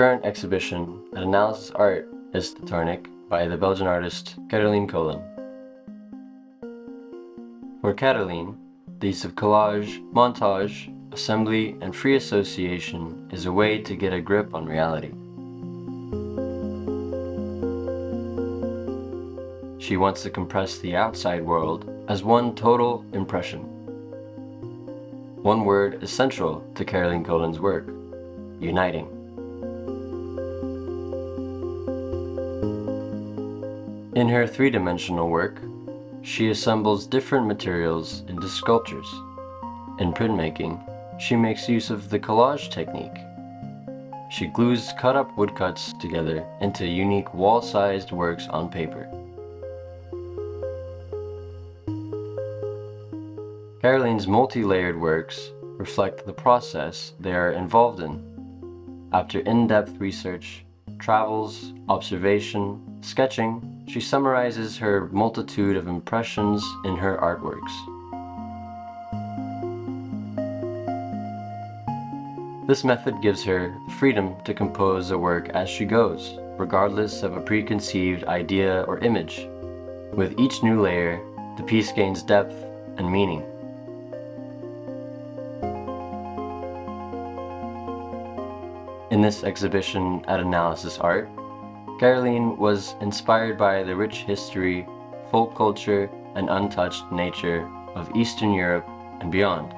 current exhibition at Analysis Art is the Tatarnik by the Belgian artist Caroline Coolen. For Caroline, the use of collage, montage, assembly, and free association is a way to get a grip on reality. She wants to compress the outside world as one total impression. One word is central to Caroline Coolen's work, uniting. In her three-dimensional work, she assembles different materials into sculptures. In printmaking, she makes use of the collage technique. She glues cut-up woodcuts together into unique wall-sized works on paper. Caroline's multi-layered works reflect the process they are involved in. After in-depth research, travels, observation, sketching, she summarizes her multitude of impressions in her artworks. This method gives her the freedom to compose a work as she goes, regardless of a preconceived idea or image. With each new layer, the piece gains depth and meaning. In this exhibition at Analysis Art, Caroline was inspired by the rich history, folk culture, and untouched nature of Eastern Europe and beyond.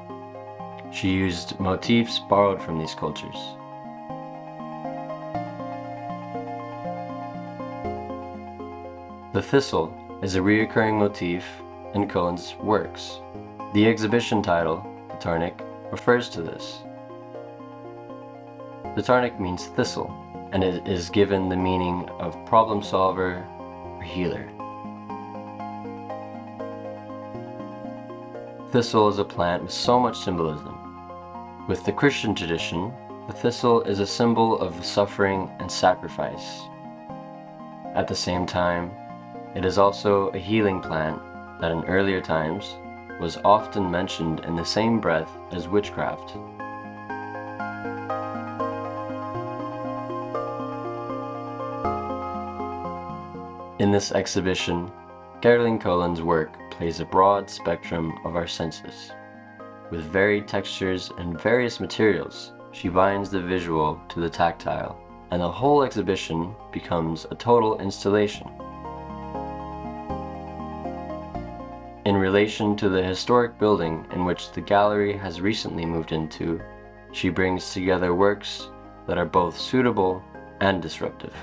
She used motifs borrowed from these cultures. The thistle is a recurring motif in Coolen's works. The exhibition title, Tatarnik, refers to this. Tatarnik means thistle, and it is given the meaning of problem solver or healer. Thistle is a plant with so much symbolism. With the Christian tradition, the thistle is a symbol of suffering and sacrifice. At the same time, it is also a healing plant that in earlier times was often mentioned in the same breath as witchcraft. In this exhibition, Caroline Coolen's work plays a broad spectrum of our senses. With varied textures and various materials, she binds the visual to the tactile, and the whole exhibition becomes a total installation. In relation to the historic building in which the gallery has recently moved into, she brings together works that are both suitable and disruptive.